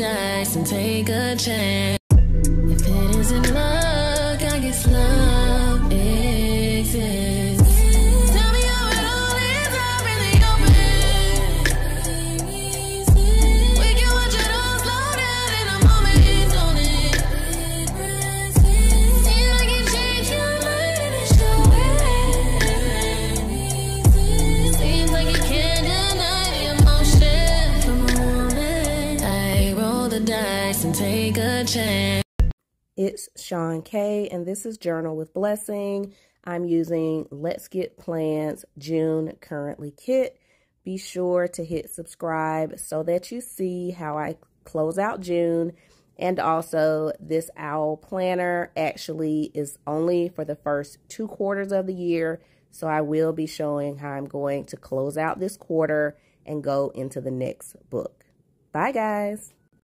dice and take a chance. If it isn't luck, and take a chance. It's Shawn K, and this is Journal with Blessing. I'm using Let's Get Planned June Currently Kit. Be sure to hit subscribe so that you see how I close out June. And also, this OWL planner actually is only for the first two quarters of the year. So I will be showing how I'm going to close out this quarter and go into the next book. Bye, guys.